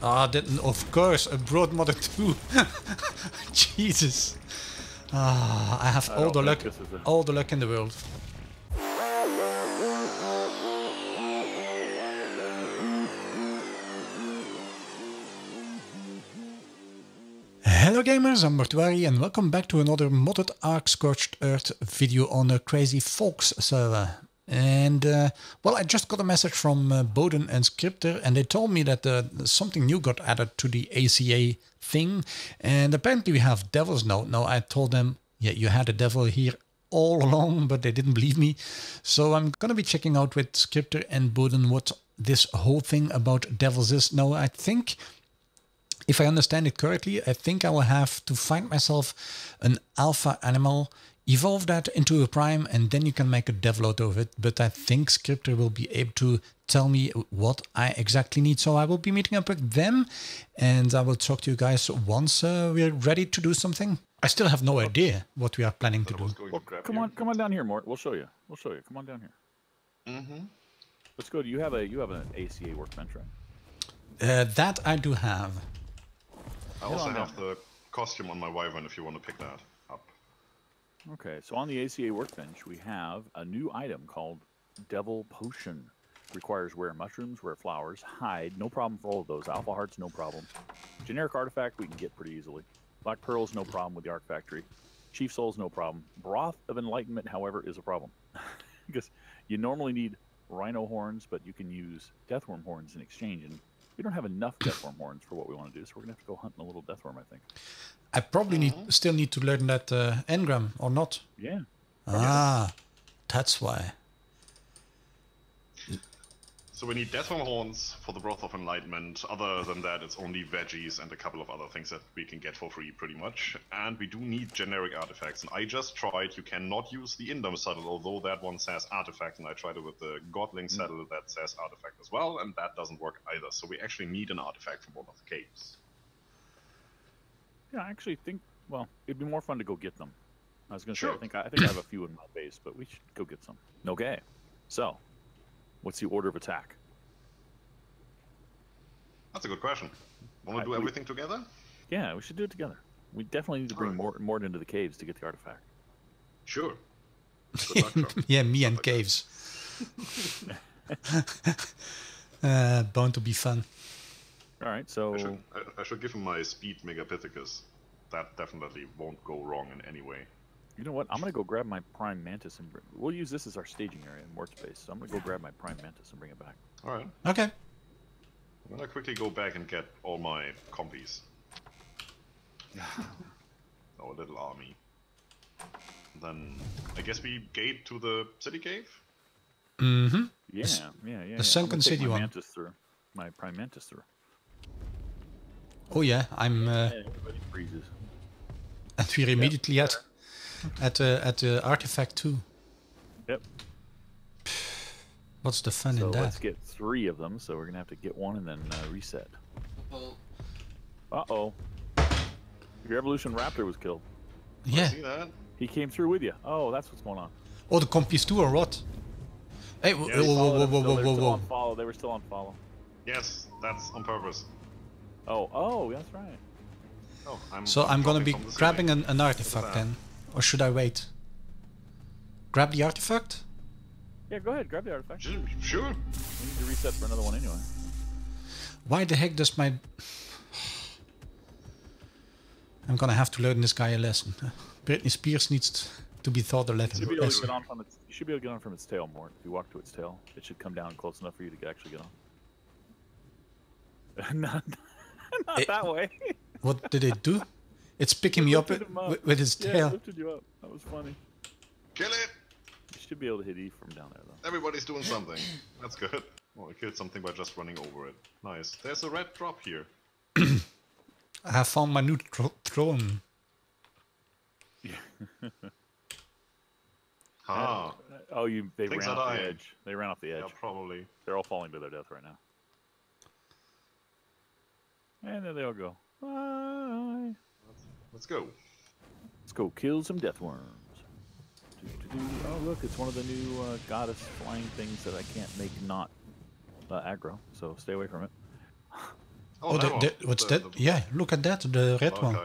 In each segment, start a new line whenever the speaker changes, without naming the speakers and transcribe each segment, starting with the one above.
Ah, then of course, a brood mother too. Jesus. Ah, I have
I
all the luck, all the luck in the world. Hello gamers, I'm Mortuari and welcome back to another modded Ark Scorched Earth video on a Crazy Folks server. And uh, well, I just got a message from uh, Boden and Scyptar and they told me that uh, something new got added to the ACA thing. And apparently we have devils now. Now I told them, yeah, you had a devil here all along, but they didn't believe me. So I'm gonna be checking out with Scyptar and Boden what this whole thing about devils is. Now I think if I understand it correctly, I think I will have to find myself an alpha animal, evolve that into a prime, and then you can make a devil out of it. But I think Scyptar will be able to tell me what I exactly need. So I will be meeting up with them, and I will talk to you guys once uh, we're ready to do something. I still have no idea what we are planning to do.
Well,
to
come
you.
on, come on down here, Mort. We'll show you. We'll show you. Come on down here.
Mm-hmm.
Let's go. Do you have a you have an ACA workbench, right?
Uh, that I do have.
I also have the costume on my wyvern if you want to pick that up.
Okay, so on the ACA workbench, we have a new item called Devil Potion. Requires rare mushrooms, rare flowers, hide, no problem for all of those. Alpha hearts, no problem. Generic artifact, we can get pretty easily. Black pearls, no problem with the Arc Factory. Chief souls, no problem. Broth of enlightenment, however, is a problem because you normally need rhino horns, but you can use deathworm horns in exchange, and we don't have enough deathworm horns for what we want to do, so we're gonna have to go hunting a little deathworm, I think.
I probably need still need to learn that uh, engram or not.
Yeah.
Ah, that's why.
So we need Deathworm Horns for the Broth of Enlightenment. Other than that, it's only veggies and a couple of other things that we can get for free, pretty much. And we do need generic artifacts. And I just tried, you cannot use the Indom Saddle, although that one says artifact, and I tried it with the Godling mm. Saddle that says artifact as well, and that doesn't work either. So we actually need an artifact from one of the caves.
Yeah, I actually think. Well, it'd be more fun to go get them. I was gonna say, I think I, I think I have a few in my base, but we should go get some. Okay, so what's the order of attack?
That's a good question. Want
I-
to do
we-
everything together?
Yeah, we should do it together. We definitely need to bring
Alright.
Mort, Mort into the caves to get the artifact.
Sure. Good luck,
Yeah, me and caves. uh, bound to be fun.
All right, so
I should, I, I should give him my speed Megapithecus. That definitely won't go wrong in any way.
You know what? I'm gonna go grab my prime mantis and bring, we'll use this as our staging area in workspace. So I'm gonna go grab my prime mantis and bring it back.
Alright.
Okay.
I'm gonna quickly go back and get all my compies. Our little army. Then I guess we gate to the city cave?
Mm-hmm.
Yeah, yeah, yeah. yeah. I'm
sunken
gonna
city
my
one.
Mantis through. My prime mantis through.
Oh yeah, I'm. Uh,
Yeah, everybody freezes.
and we're immediately at at uh, at the artifact too.
Yep.
What's the fun
So
in that?
let's get three of them. So we're gonna have to get one and then uh, reset. Uh oh. Your evolution raptor was killed.
Yeah.
See that?
He came through with you. Oh, that's what's going on.
Oh, the compies too, or what? Hey, whoa,
Yeah, they
whoa, whoa,
followed
whoa,
him,
whoa,
were
whoa,
still
whoa!
on follow. They were still on follow.
Yes, that's on purpose.
Oh, oh, that's right.
Oh, I'm
So I'm gonna be grabbing an, an artifact then, or should I wait? Grab the artifact?
Yeah, go ahead. Grab the artifact.
Sure.
We need to reset for another one anyway.
Why the heck does my... I'm gonna have to learn this guy a lesson. Britney Spears needs to be taught a
You should be able to
lesson.
get on from its. You should be able to get on from its tail more. If you walk to its tail, it should come down close enough for you to actually get on. not, not
It-
that way.
What did it do? It's picking me up,
him up.
with, with its
Yeah,
tail.
lifted you up. That was funny.
Kill it!
You should be able to hit E from down there though.
Everybody's doing something. That's good. Oh, I killed something by just running over it. Nice. There's a red drop here.
I have found my new tro- throne.
Ah,
Oh, you they
Things
ran off the
dying.
edge. They ran off the edge.
yeah, probably.
They're all falling to their death right now. And there they all go. Bye.
Let's go.
Let's go kill some death worms. Oh, look, it's one of the new uh, goddess flying things that I can't make not uh, aggro, so stay away from it.
Oh,
Oh,
that
the, the, what's
The-
that?
the
yeah, look at that, the red one.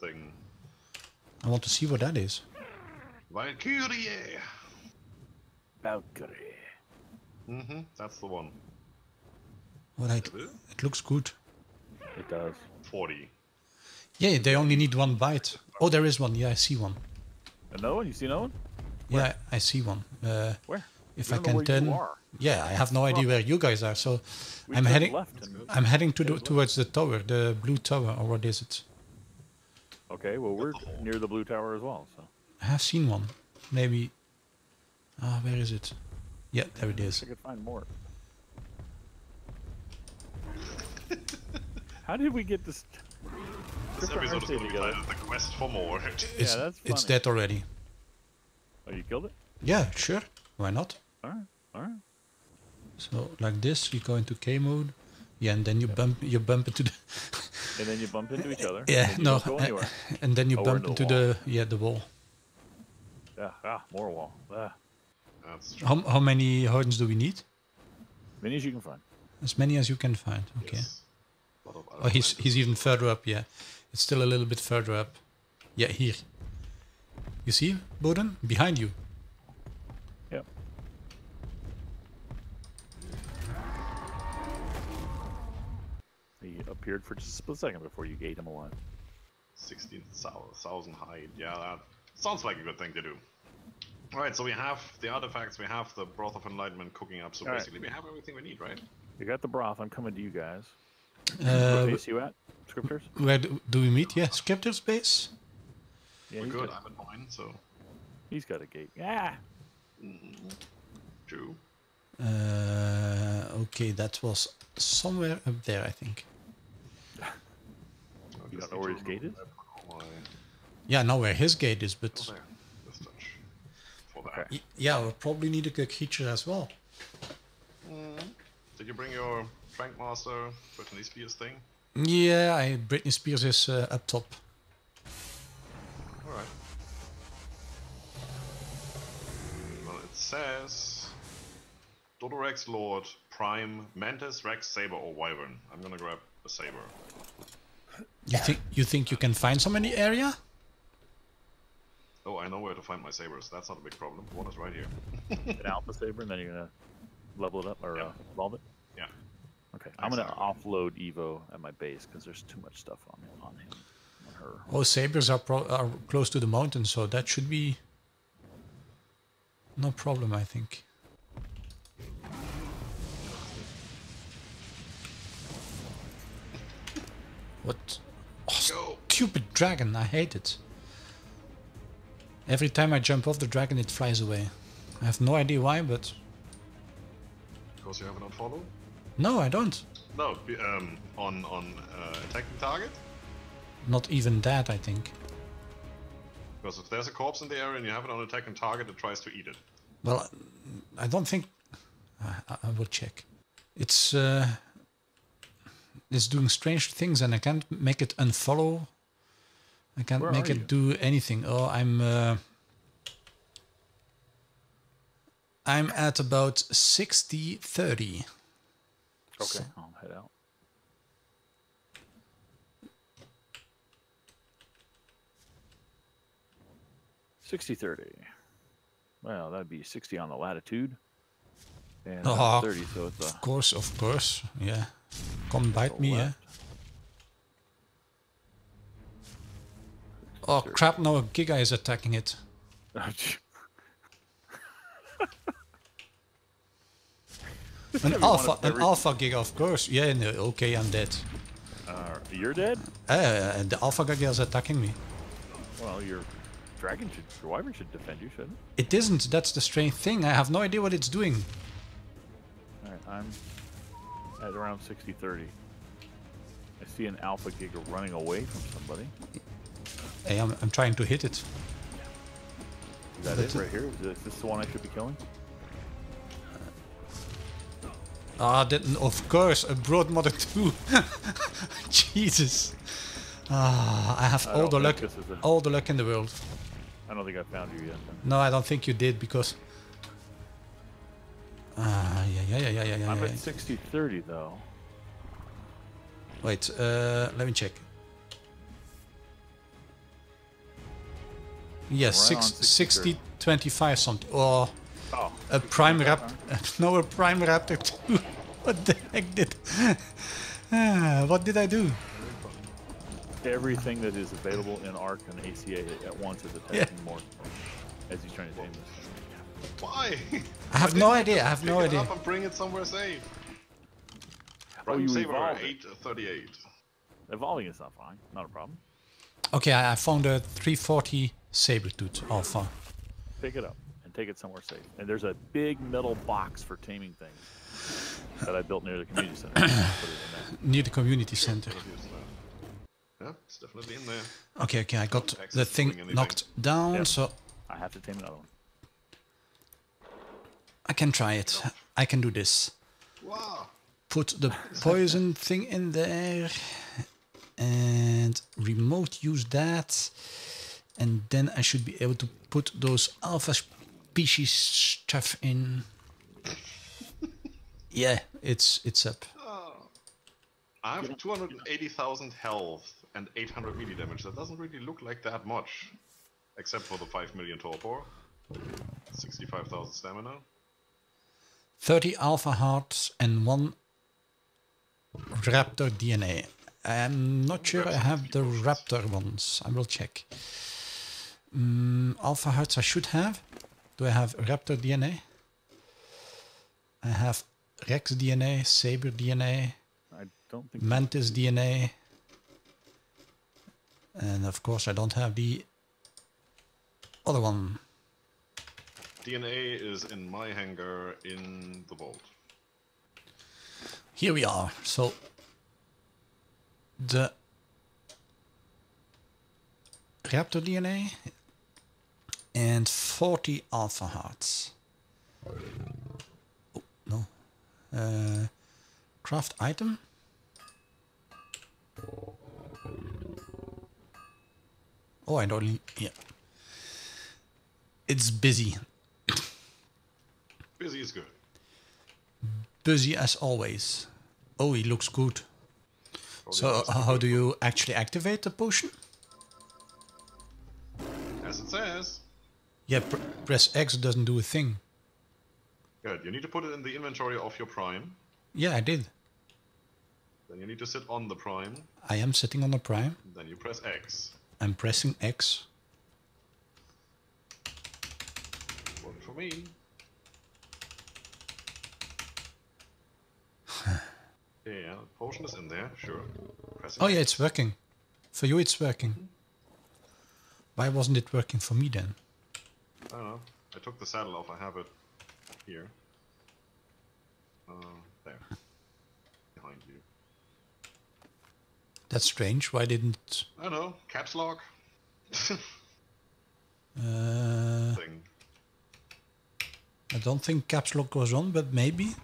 Thing.
I want to see what that is.
Valkyrie!
Valkyrie.
Mm-hmm, that's the one.
What I,
Is it?
it looks good.
It does.
40.
Yeah, they only need one bite. Oh, there is one. Yeah, I see one.
Another one? You see another one?
Yeah, I see one. Uh,
Where?
if
We
I can turn. Yeah, I have no idea where you guys are. So
We
I'm heading. I'm heading to the, towards the tower, the blue tower, or what is it?
okay, well we're near the blue tower as well. So
I have seen one. Maybe. Ah, where is it? Yeah, there it is.
I could find more. How did we get this?
This episode is going to be
together.
titled The Quest for More.
It's,
that's
it's dead already.
Oh, you killed it?
Yeah, sure. Why not?
All right, all right.
So like this, you go into K mode. Yeah, and then you bump you bump into the
And then you bump into each other.
yeah
and
no, uh, and then you
Oh,
bump
into
into
the
the yeah the wall.
Yeah, ah, more wall. Ah,
That's.
How how many hardens do we need?
As many as you can find.
As many as you can find. Okay.
Yes.
Oh, he's he's even further up. Yeah, it's still a little bit further up. Yeah, here. You see, Boden, behind you.
Yep. He appeared for just a split second before you ate him alive.
16,000 hide. Yeah, that sounds like a good thing to do. Alright, so we have the artifacts, we have the Broth of Enlightenment cooking up, so
All right.
basically we have everything we need, right?
You got the broth. I'm coming to you guys.
Uh,
What base you at? Scyptar's?
where do, do we meet? Yeah, Scyptar's base.
Yeah,
We're good,
got,
I'm at mine, so.
he's got a gate. Yeah.
True.
Uh, okay, that was somewhere up there, I think.
You don't know where his gate is?
Yeah, now where his gate is, but
there. This touch. For that.
Okay.
yeah, we'll probably need a good creature as well.
Did you bring your Trank Master Britney Spears thing?
Yeah, I, Britney Spears is uh, up top.
Alright. Well, it says Dodorex Lord, Prime, Mantis, Rex, Saber, or Wyvern. I'm gonna grab a Saber.
You think you think you can find some in the area?
Oh, I know where to find my sabers. That's not a big problem. One is right here.
An alpha saber, and then you're gonna level it up or
Yeah.
uh, evolve it.
Yeah.
Okay. I'm gonna offload Evo at my base because there's too much stuff on on him, on her.
Oh, sabers are pro- are close to the mountain, so that should be no problem, I think. What? Oh, stupid dragon! I hate it. Every time I jump off the dragon, it flies away. I have no idea why, but
Because you have an unfollow?
No, I don't.
No, um, on on uh, attacking target.
Not even that, I think.
Because if there's a corpse in the area and you have it on attacking target, it tries to eat it.
Well, I don't think. I, I- I will check. It's uh, it's doing strange things, and I can't make it unfollow. I can't
Where
make it
you?
do anything. Oh, I'm. Uh, I'm at about 60 30.
Okay. I'll head out. Sixty thirty. Well, that'd be sixty on the latitude. And
Oh,
thirty, so it's a
Of course, of course. Yeah. Come bite me, yeah.
left.
Oh, crap, now a Giga is attacking it. An alpha, an alpha Giga, of course. Yeah, no, okay, I'm dead.
Uh, you're dead.
Uh, and the alpha Giga is attacking me.
Well, your dragon should, your wyvern should defend you, shouldn't
it? It isn't. That's the strange thing. I have no idea what it's doing.
All right, I'm at around 60-30. I see an alpha giga running away from somebody.
Hey, I'm, I'm trying to hit it.
Is that
That's
it
it.
right here? Is this the one I should be killing?
Ah, that, of course, a brood mother too. Jesus. Ah, I have
I
all the luck, all the luck in the world.
I don't think I found you yet.
No, I don't think you did because. Ah, yeah, yeah, yeah, yeah, yeah, yeah.
I'm
yeah.
at 60-30 though.
Wait, uh, let me check. Yes, six, 60, 25 something. Or
Oh,
a prime raptor. No, a prime raptor 2. What the heck did. Ah, what did I do?
everything that is available in ARK and ACA at once is attacking more as he's trying to tame this.
Why?
I have no idea. I have no
Pick it
idea.
up and bring it somewhere safe.
Oh, you
Saber
evolve
838.
Evolving is not fine, not a problem.
Okay, I I found a 340 Sabertooth Alpha.
Pick it up and take it somewhere safe. And there's a big metal box for taming things that I built near the community center. Put it in there.
near the community center.
Here's. Yeah, it's definitely in there.
Okay, okay, I got
Access
the thing knocked down,
Yep.
so
I have to tame another one.
I can try it. I can do this.
Wow.
Put the poison thing in there and remote use that. And then I should be able to put those alpha species stuff in. Yeah, it's it's up.
I have 280,000 health and 800 melee damage. That doesn't really look like that much. Except for the 5 million torpor. 65,000 stamina.
30 alpha hearts and one raptor DNA. I'm not sure I have the raptor ones. I will check. Mm, alpha hearts I should have. Do I have raptor DNA? I have Rex DNA, Saber DNA,
I don't think
Mantis DNA. And of course I don't have the other one.
DNA is in my hangar in the vault.
Here we are. So the Raptor DNA and 40 Alpha Hearts. Oh, no. Uh, craft item. Oh, I don't. Yeah. It's busy.
Busy is good.
Busy as always. Oh, he looks good.
Probably
So, how do you actually activate the potion?
As it says.
Yeah, pr- press X doesn't do a thing.
Good. You need to put it in the inventory of your prime.
Yeah, I did.
Then you need to sit on the prime.
I am sitting on the prime.
Then you press X.
I'm pressing X.
Worked for me. yeah, potion is in there, sure. Pressing
Oh yeah, it's working. For you, it's working. Why wasn't it working for me then?
I don't know. I took the saddle off. I have it here. Uh, there. Behind you.
That's strange. Why didn't?
I don't know. Caps lock.
Uh,
thing.
I don't think caps lock was on, but maybe.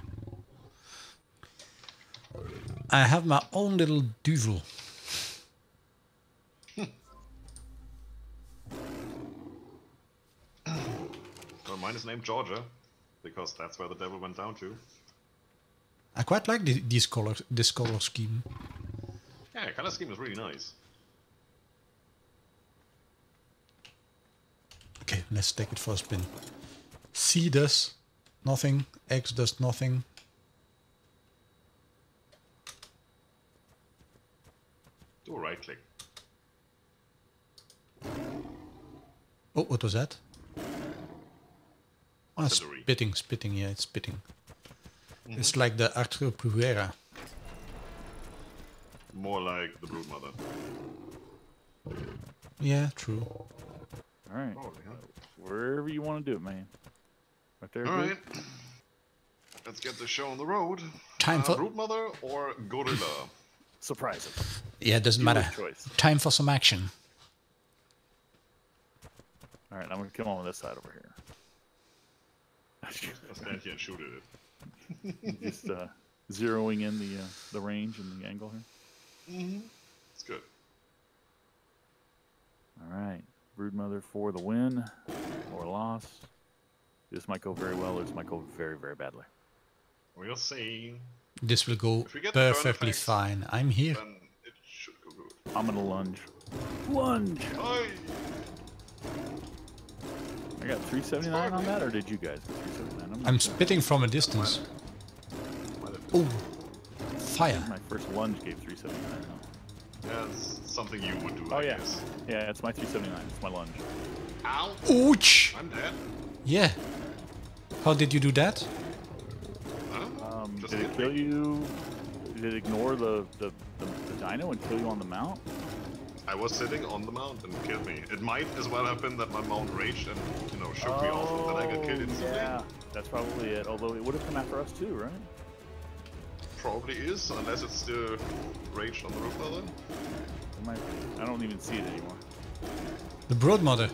I have my own little duvel.
Mine is named Georgia, because that's where the devil went down to.
I quite like the, this color, this color scheme.
Yeah, color scheme is really nice.
Okay, let's take it for a spin. C does nothing. X does nothing.
Do a right click.
Oh, what was that? Oh, it's spitting, spitting. Yeah, it's spitting. It's like the Arturo Pruera.
More like the broodmother.
Yeah, true.
All right.
Holy hell.
Wherever you want to do it, man. Right there.
Alright. Let's get the show on the road.
Time
uh,
for-
Broodmother or Gorilla?
Surprise him.
Yeah, it doesn't
Dealer's
matter.
choice.
Time for some action.
All right, I'm gonna come on this side over here.
I'll stand here and shoot at it.
Just uh, zeroing in the uh, the range and the angle here.
It's good.
All right, Broodmother for the win or loss. This might go very well. This might go very very badly.
We'll see.
This will go
If we get the burn
perfectly
effects-
fine. I'm here.
Then it should go good.
I'm gonna lunge. Lunge.
Oi!
I got 379 on that, or did you guys get 379? I'm,
I'm spitting from a distance. Oh, fire.
My first lunge gave 379. though.
Yeah, it's something you would do.
Oh
I
yeah,
guess.
yeah. It's my 379. It's my lunge.
Ow!
Ouch!
I'm dead.
Yeah. How did you do that?
I don't know.
Um, did it kill
me.
you? Did it ignore the, the, the, the dino and kill you on the mount?
I was sitting on the mount and killed me. It might as well have been that my mount raged and, you know, shook me off and then I got killed instantly.
Oh, yeah, that's probably it. Although it would have come after us too, right?
Probably is, unless it's still raged on the roof now then.
It might be. I don't even see it anymore.
The brood mother.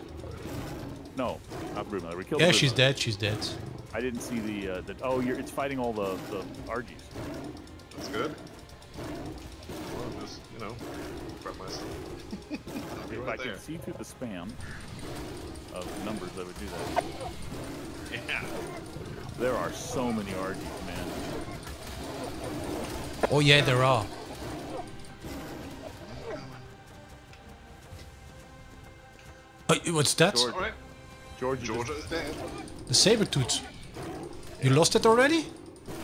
No, not Broodmother. We killed.
Yeah, she's dead. She's dead.
I didn't see the. Uh, the oh, you're, it's fighting all the the Argies.
That's good. Well, just, you know, grab my stuff. I'll
If I
right
could see through the spam of numbers, I would do that.
Yeah.
There are so many Argies, man.
Oh yeah, there are. Oh, what's that?
George.
Alright,
George,
Georgia is dead.
The saber tooth. You lost it already?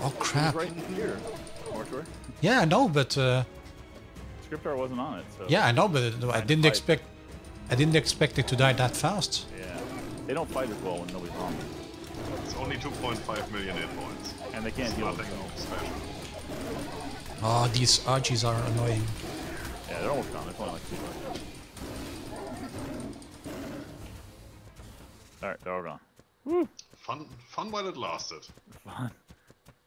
Oh crap.
right here. Mortuary.
Yeah, I know, but uh,
Scyptar wasn't on it, so.
yeah, I know, but I didn't expect. I didn't expect it to die that fast.
Yeah. They don't fight as well when nobody's on them,
It's only 2.5 million hit points.
and they can't heal
Nothing special.
Oh, these Archies are annoying.
Yeah, they're almost gone. There's only like two left. All right, they're all gone.
Fun, fun while it lasted.
Fun.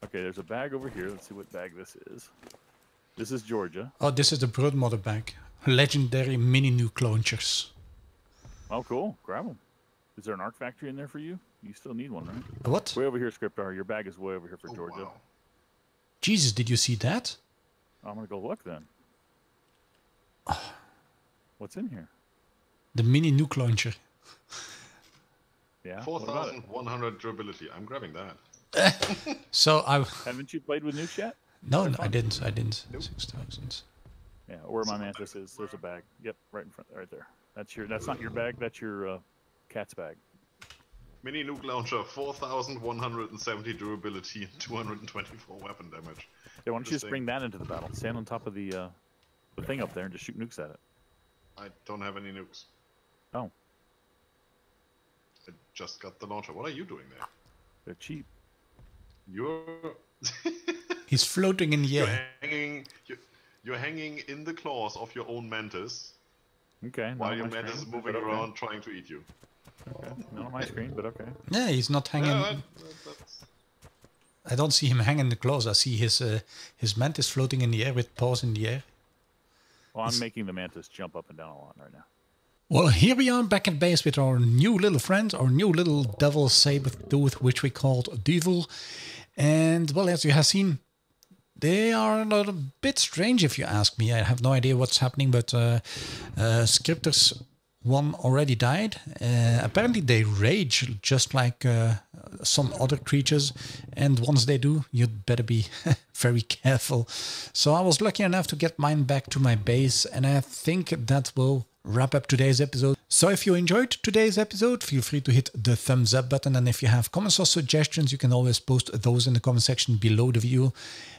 Okay, there's a bag over here. Let's see what bag this is. This is Georgia.
Oh, this is the brood mother bag. Legendary mini nuke launchers.
Oh, cool. Grab them. Is there an arc factory in there for you? You still need one, right?
What?
Way over here, Scyptar. Your bag is way over here for
Oh,
Georgia.
wow.
Jesus, did you see that?
I'm gonna go look then. What's in here?
The mini nuke launcher.
Yeah. What about
4,100 durability. I'm grabbing that.
So I
Haven't you played with nukes yet?
No, no I didn't. I didn't. Six thousand.
Yeah. Where my mantis is, there's a bag. Yep, right in front, right there. That's your. That's not your bag. That's your uh, cat's bag.
Mini nuke launcher, 4,170 durability and 224 weapon damage.
Yeah, why don't you just bring that into the battle? Stand on top of the uh, the thing up there and just shoot nukes at it.
I don't have any nukes.
Oh,
I just got the launcher. What are you doing there?
they're cheap.
You're
He's floating in the
you're
air.
hanging you're, you're hanging in the claws of your own mantis
Okay.
while your
my
mantis is moving
but okay.
around trying to eat you.
Okay. Not on my screen, but okay.
Yeah, he's not hanging.
Yeah, that-
I don't see him hanging the claws. I see his uh, his mantis floating in the air with paws in the air.
Well, I'm making the mantis jump up and down a lot right now.
Well, here we are back at base with our new little friend, our new little devil saber tooth, which we called Duvel. And well, as you have seen, they are a bit strange if you ask me. I have no idea what's happening, but uh, uh, Scyptar's one already died. Uh, apparently, they rage just like uh, some other creatures, and once they do, you'd better be very careful. So I was lucky enough to get mine back to my base, and I think that will wrap up today's episode. So if you enjoyed today's episode, feel free to hit the thumbs up button. And if you have comments or suggestions, you can always post those in the comment section below the video.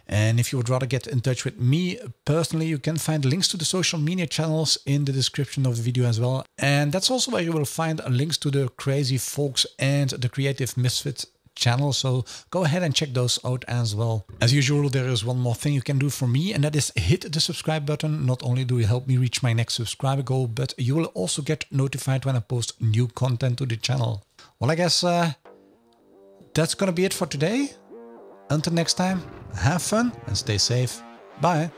And if you would rather get in touch with me personally, you can find links to the social media channels in the description of the video as well. And that's also where you will find links to the Crazy Folks and the Creative Misfits channel. So go ahead and check those out as well. As usual, there is one more thing you can do for me, and that is hit the subscribe button. Not only do you help me reach my next subscriber goal, but you will also get notified when I post new content to the channel. Well, I guess uh, that's gonna be it for today. Until next time, have fun and stay safe. Bye.